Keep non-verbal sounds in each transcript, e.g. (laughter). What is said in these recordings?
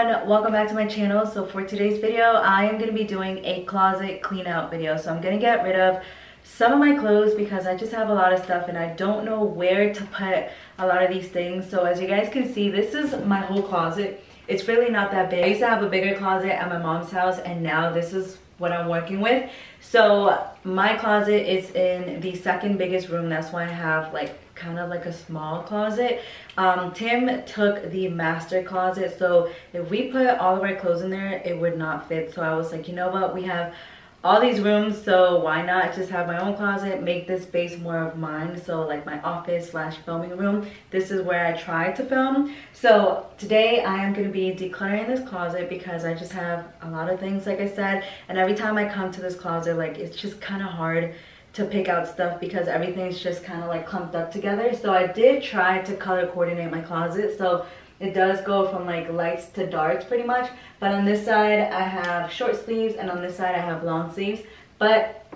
everyone welcome back to my channel. So for today's video i am going to be doing a closet clean out video. So i'm going to get rid of some of my clothes because i just have a lot of stuff and i don't know where to put a lot of these things. So as you guys can see this is my whole closet. It's really not that big. I used to have a bigger closet at my mom's house and now this is what i'm working with so my closet is in the second biggest room that's why i have like kind of like a small closet. Um, Tim took the master closet, so if we put all of our clothes in there, it would not fit. So I was like, you know what, we have all these rooms so why not just have my own closet make this space more of mine so like my office slash filming room this is where i try to film so today i am going to be decluttering this closet because i just have a lot of things like i said and every time i come to this closet like it's just kind of hard to pick out stuff because everything's just kind of like clumped up together. So I did try to color coordinate my closet. So it does go from like lights to darks pretty much. But on this side I have short sleeves and on this side I have long sleeves. But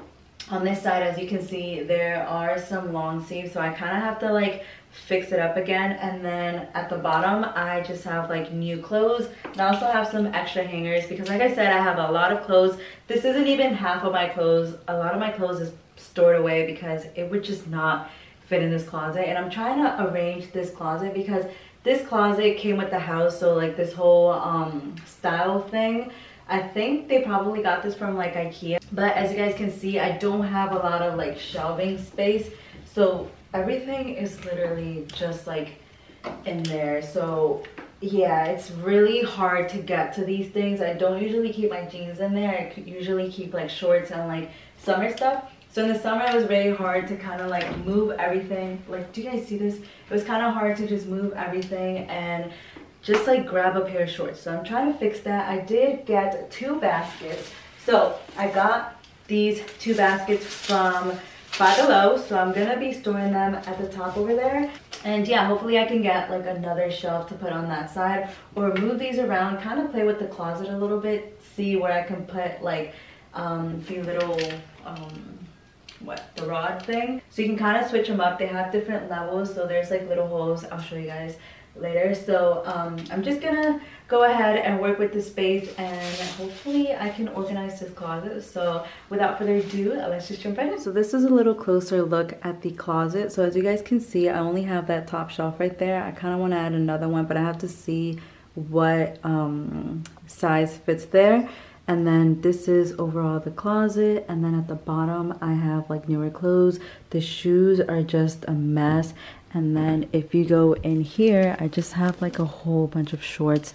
on this side as you can see there are some long sleeves so I kind of have to like fix it up again and then at the bottom I just have like new clothes and I also have some extra hangers because like I said I have a lot of clothes this isn't even half of my clothes a lot of my clothes is stored away because it would just not fit in this closet and I'm trying to arrange this closet because this closet came with the house so like this whole um, style thing. I think they probably got this from like Ikea. But as you guys can see I don't have a lot of like shelving space. So everything is literally just like in there. So yeah it's really hard to get to these things. I don't usually keep my jeans in there. I usually keep like shorts and like summer stuff so in the summer, it was very hard to kind of like move everything. Like, do you guys see this? It was kind of hard to just move everything and just like grab a pair of shorts. So I'm trying to fix that. I did get two baskets. So I got these two baskets from Five Below. So I'm going to be storing them at the top over there. And yeah, hopefully I can get like another shelf to put on that side or move these around, kind of play with the closet a little bit, see where I can put like um, few little um, what the rod thing? So you can kind of switch them up they have different levels so there's like little holes i'll show you guys later. So um, i'm just gonna go ahead and work with the space and hopefully i can organize this closet. So without further ado let's just jump right in. So this is a little closer look at the closet. So as you guys can see i only have that top shelf right there. I kind of want to add another one but i have to see what um, size fits there and then this is overall the closet. And then at the bottom i have like newer clothes. The shoes are just a mess. And then if you go in here i just have like a whole bunch of shorts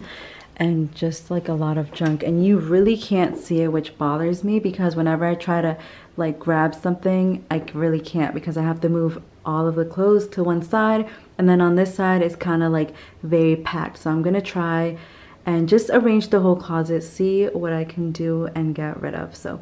and just like a lot of junk. And you really can't see it which bothers me because whenever i try to like grab something i really can't because i have to move all of the clothes to one side. And then on this side it's kind of like very packed. So i'm gonna try and just arrange the whole closet, see what I can do and get rid of. So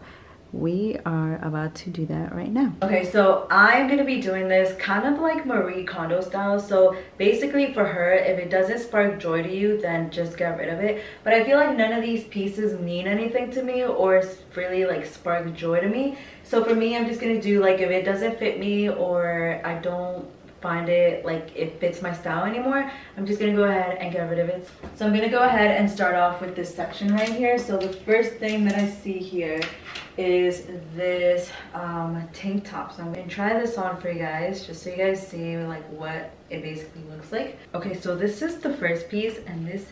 we are about to do that right now. Okay, so I'm gonna be doing this kind of like Marie Kondo style. So basically for her, if it doesn't spark joy to you, then just get rid of it. But I feel like none of these pieces mean anything to me or really like spark joy to me. So for me, I'm just gonna do like if it doesn't fit me or I don't find it like it fits my style anymore i'm just gonna go ahead and get rid of it. So i'm gonna go ahead and start off with this section right here. So the first thing that i see here is this um, tank top. So i'm gonna try this on for you guys just so you guys see like what it basically looks like. Okay so this is the first piece and this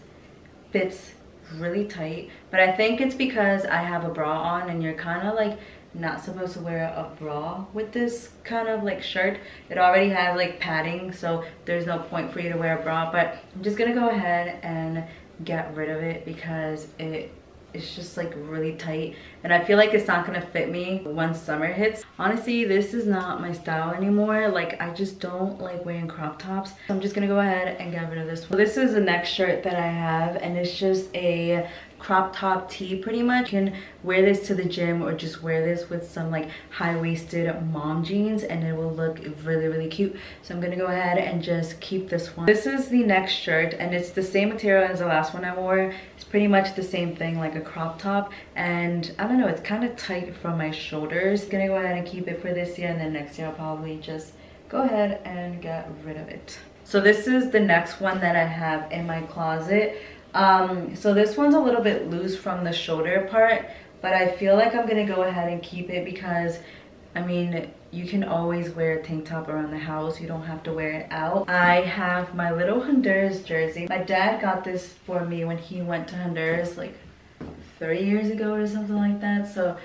fits really tight but i think it's because i have a bra on and you're kind of like not supposed to wear a bra with this kind of like shirt it already has like padding so there's no point for you to wear a bra but i'm just gonna go ahead and get rid of it because it it's just like really tight and I feel like it's not gonna fit me once summer hits. Honestly, this is not my style anymore. Like I just don't like wearing crop tops. So I'm just gonna go ahead and get rid of this one. This is the next shirt that I have and it's just a crop top tee pretty much. You can wear this to the gym or just wear this with some like high-waisted mom jeans and it will look really, really cute. So I'm gonna go ahead and just keep this one. This is the next shirt and it's the same material as the last one I wore. It's pretty much the same thing like a crop top and I don't know, it's kind of tight from my shoulders. Gonna go ahead and keep it for this year and then next year I'll probably just go ahead and get rid of it. So this is the next one that I have in my closet. Um, so this one's a little bit loose from the shoulder part, but I feel like I'm gonna go ahead and keep it because I mean, you can always wear a tank top around the house. You don't have to wear it out. I have my little Honduras jersey. My dad got this for me when he went to Honduras like three years ago or something like that. So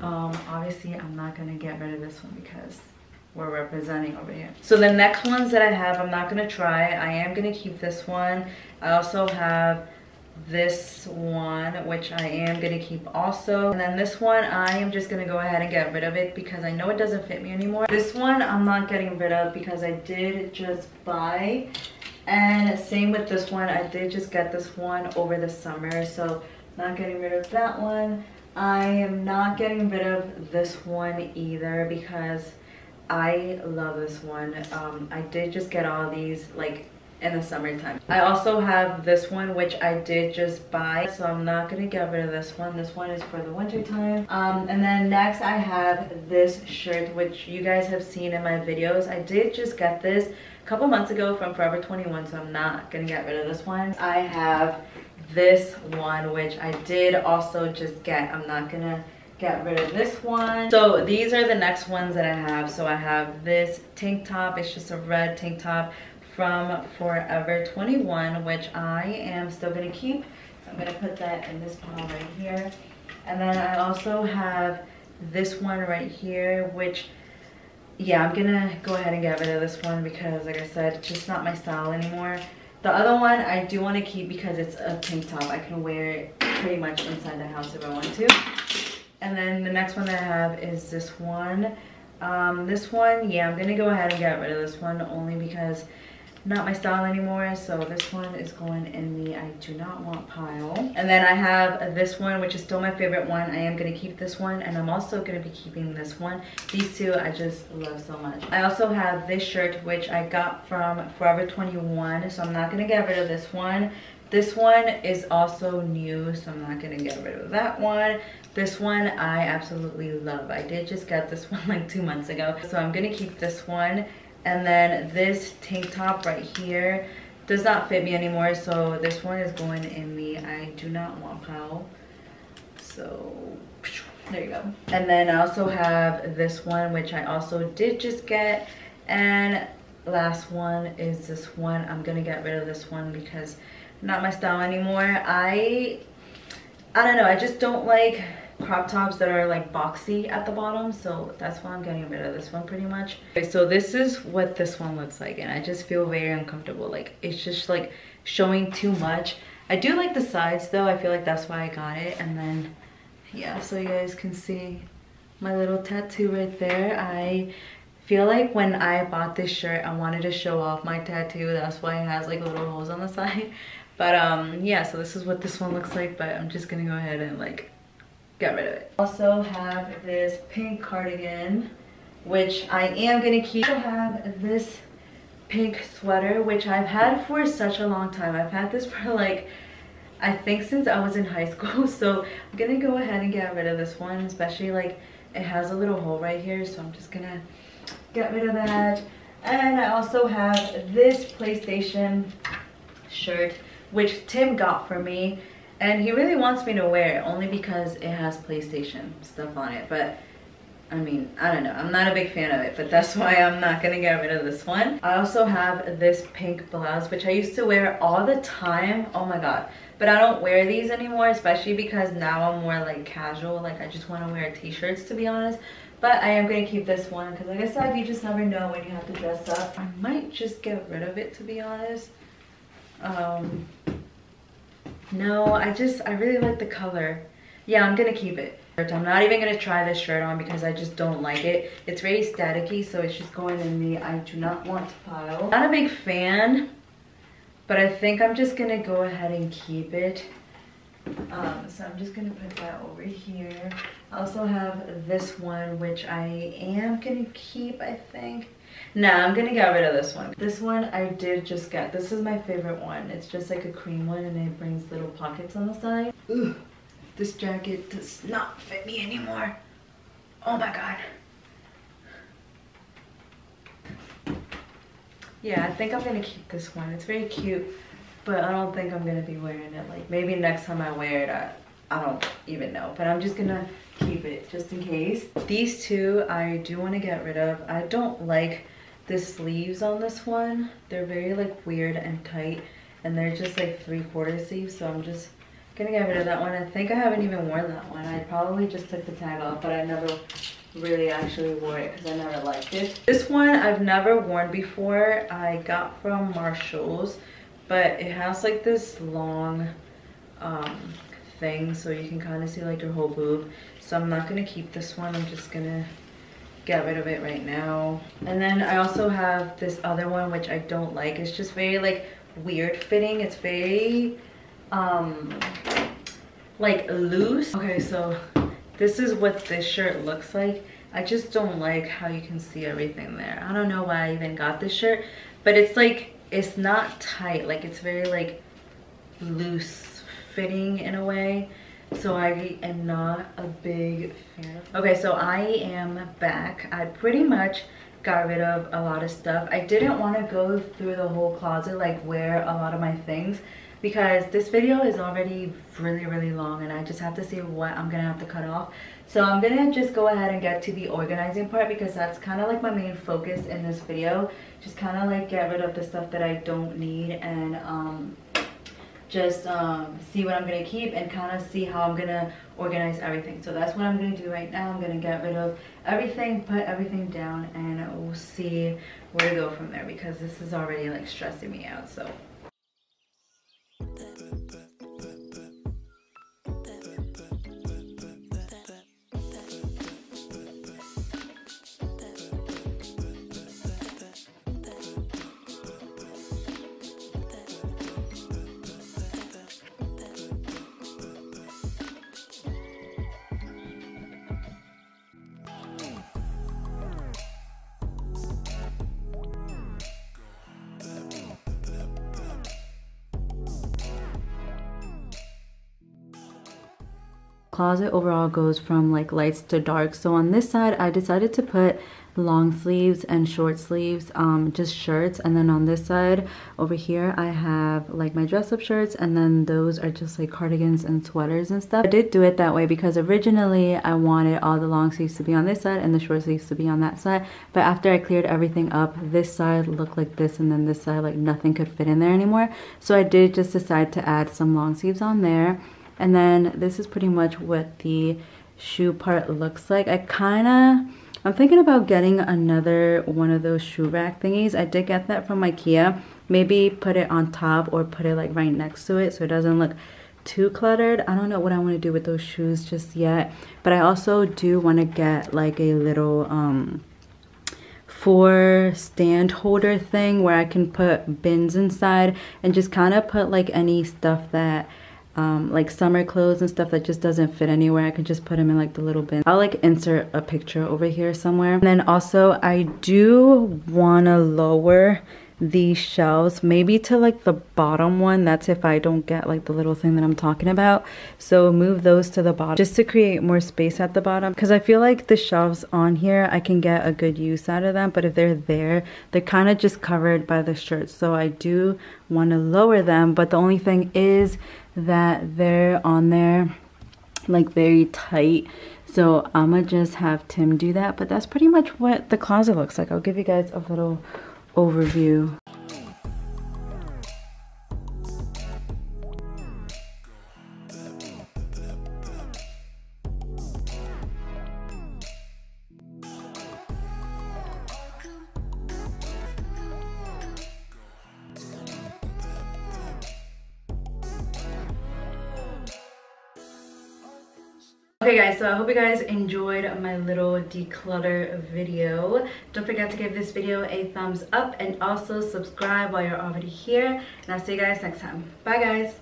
um, obviously I'm not gonna get rid of this one because we're representing over here. So the next ones that I have, I'm not gonna try. I am gonna keep this one. I also have this one which I am gonna keep also and then this one I am just gonna go ahead and get rid of it because I know it doesn't fit me anymore this one I'm not getting rid of because I did just buy and same with this one I did just get this one over the summer so not getting rid of that one I am not getting rid of this one either because I love this one um, I did just get all these like in the summertime. I also have this one which I did just buy so I'm not gonna get rid of this one. This one is for the winter time. Um, and then next I have this shirt which you guys have seen in my videos. I did just get this a couple months ago from Forever 21 so I'm not gonna get rid of this one. I have this one which I did also just get. I'm not gonna get rid of this one so these are the next ones that i have so i have this tank top it's just a red tank top from Forever 21, which I am still gonna keep. I'm gonna put that in this pile right here. And then I also have this one right here, which, yeah, I'm gonna go ahead and get rid of this one because, like I said, it's just not my style anymore. The other one I do want to keep because it's a tank top. I can wear it pretty much inside the house if I want to. And then the next one that I have is this one. Um, this one, yeah, I'm gonna go ahead and get rid of this one only because not my style anymore. So this one is going in the i do not want pile. And then i have this one which is still my favorite one. I am going to keep this one and i'm also going to be keeping this one. These two i just love so much. I also have this shirt which i got from forever 21 so i'm not going to get rid of this one. This one is also new so i'm not going to get rid of that one this one i absolutely love i did just get this (laughs) one like two months ago so i'm to keep this one and then this tank top right here does not fit me anymore. So this one is going in the I do not want pile. So there you go. And then I also have this one, which I also did just get. And last one is this one. I'm gonna get rid of this one because not my style anymore. I, I don't know, I just don't like crop tops that are like boxy at the bottom so that's why i'm getting rid of this one pretty much. Okay so this is what this one looks like and i just feel very uncomfortable like it's just like showing too much. I do like the sides though i feel like that's why i got it and then yeah so you guys can see my little tattoo right there. I feel like when i bought this shirt i wanted to show off my tattoo that's why it has like little holes on the (laughs) side. But um yeah so this is what this one looks like but i'm just gonna go ahead and like get rid of it. Also have this pink cardigan, which I am gonna keep. I have this pink sweater, which I've had for such a long time. I've had this for like, I think since I was in high (laughs) school. So I'm gonna go ahead and get rid of this one, especially like it has a little hole right here. So I'm just gonna get rid of that. And I also have this PlayStation shirt, which Tim got for me and he really wants me to wear it only because it has PlayStation stuff on it. But I mean, I don't know. I'm not a big fan of it, but that's (laughs) why I'm not gonna get rid of this one. I also have this pink blouse, which I used to wear all the time. Oh my God. But I don't wear these anymore, especially because now I'm more like casual. Like I just wanna wear t-shirts to be honest. But I am gonna keep this one because like I said, you just never know when you have to dress up. I might just get rid of it to be honest. Um, no, I just, I really like the color. Yeah, I'm gonna keep it. I'm not even gonna try this shirt on because I just don't like it. It's very staticky, so it's just going in the I do not want to pile. Not a big fan, but I think I'm just gonna go ahead and keep it. Um, so I'm just gonna put that over here. I also have this one, which I am gonna keep, I think. Nah, I'm gonna get rid of this one. This one I did just get. This is my favorite one. It's just like a cream one and it brings little pockets on the side. Ugh, this jacket does not fit me anymore. Oh my god. Yeah, I think I'm gonna keep this one. It's very cute. but I don't think I'm gonna be wearing it. Like maybe next time I wear it, I, I don't even know. But I'm just gonna keep it just in case. These two I do want to get rid of. I don't like the sleeves on this one. They're very like weird and tight and they're just like three quarter sleeves. So I'm just gonna get rid of that one. I think I haven't even worn that one. I probably just took the tag off, but I never really actually wore it because I never liked it. This one I've never worn before. I got from Marshalls, but it has like this long um, thing so you can kind of see like your whole boob. So I'm not gonna keep this one. I'm just gonna get rid of it right now. And then I also have this other one which I don't like. It's just very like weird fitting. It's very um like loose. Okay, so this is what this shirt looks like. I just don't like how you can see everything there. I don't know why I even got this shirt, but it's like, it's not tight. Like it's very like loose fitting in a way. So I am not a big fan. Okay, so I am back. I pretty much got rid of a lot of stuff. I didn't want to go through the whole closet, like wear a lot of my things because this video is already really really long and I just have to see what I'm gonna have to cut off so I'm gonna just go ahead and get to the organizing part because that's kind of like my main focus in this video just kind of like get rid of the stuff that I don't need and um, just um, see what I'm gonna keep and kind of see how I'm gonna organize everything. So that's what I'm gonna do right now. I'm gonna get rid of everything put everything down and we'll see where to go from there because this is already like stressing me out so closet overall goes from like lights to dark. So on this side I decided to put long sleeves and short sleeves um just shirts. And then on this side over here I have like my dress up shirts. And then those are just like cardigans and sweaters and stuff. I did do it that way because originally I wanted all the long sleeves to be on this side and the short sleeves to be on that side. But after I cleared everything up this side looked like this and then this side like nothing could fit in there anymore. So I did just decide to add some long sleeves on there and then this is pretty much what the shoe part looks like. I kind of, I'm thinking about getting another one of those shoe rack thingies. I did get that from Ikea. Maybe put it on top or put it like right next to it so it doesn't look too cluttered. I don't know what I want to do with those shoes just yet. But I also do want to get like a little um, four stand holder thing where I can put bins inside and just kind of put like any stuff that um, like summer clothes and stuff that just doesn't fit anywhere. I can just put them in like the little bin. I'll like insert a picture over here somewhere. And then also I do want to lower these shelves maybe to like the bottom one that's if I don't get like the little thing that I'm talking about so move those to the bottom just to create more space at the bottom because I feel like the shelves on here I can get a good use out of them but if they're there they're kind of just covered by the shirts so I do want to lower them but the only thing is that they're on there like very tight. So I'm gonna just have Tim do that but that's pretty much what the closet looks like. I'll give you guys a little overview Okay guys, so I hope you guys enjoyed my little declutter video. Don't forget to give this video a thumbs up and also subscribe while you're already here. And I'll see you guys next time. Bye guys!